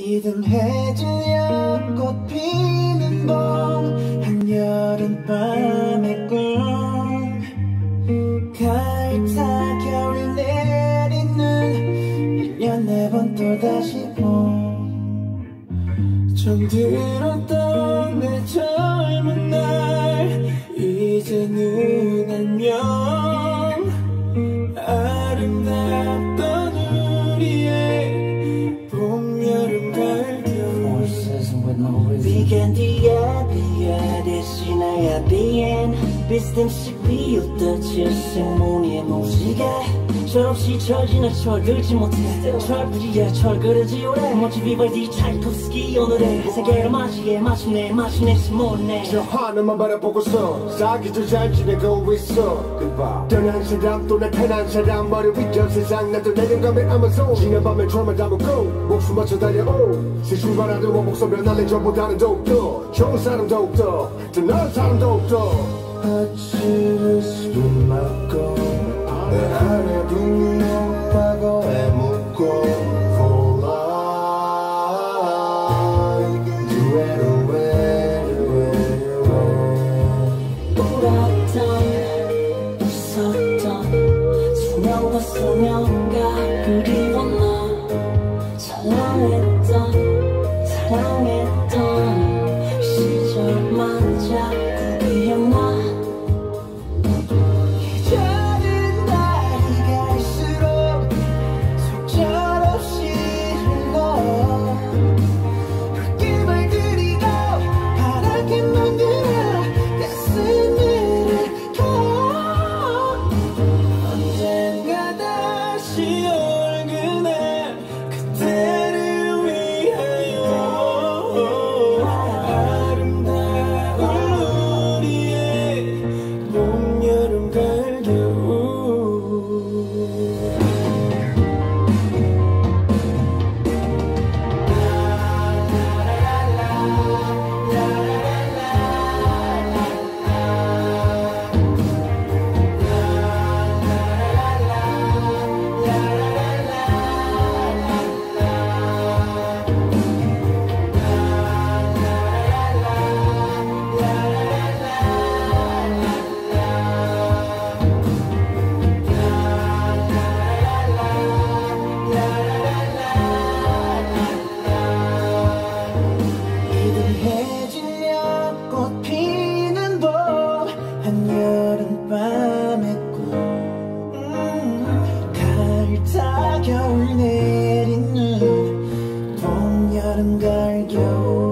이듬해질녘 꽃 피는 봄 한여름밤의 꿈. 가을 타 겨울 내리는 1년 네번 또다시 봄. 정들었던 내 젊은 날 이제는 비야 대신하야 비엔 비스듬시 철없이 철지나 철들지 못해. 철부지야 철그러지 오래. 멋진 비발디 차이콥스키 오늘의 세계를 맞이해 마침내 마침내 스몰네. 저 하늘만 바라보고서 사기도 잘 지내고 있어. 그봐 떠난 사람 또 나타난 사람 머리 위저 세상 나도 내려가면 아마존 지난 밤에 드라마 담고 목숨 맞춰 달려오. 새 출발하는 원목선 변할래 전보다는 더욱더 좋은 사람 더욱더. 더 나은 사람 더욱더. 아침을 숨 막고 내 타 겨울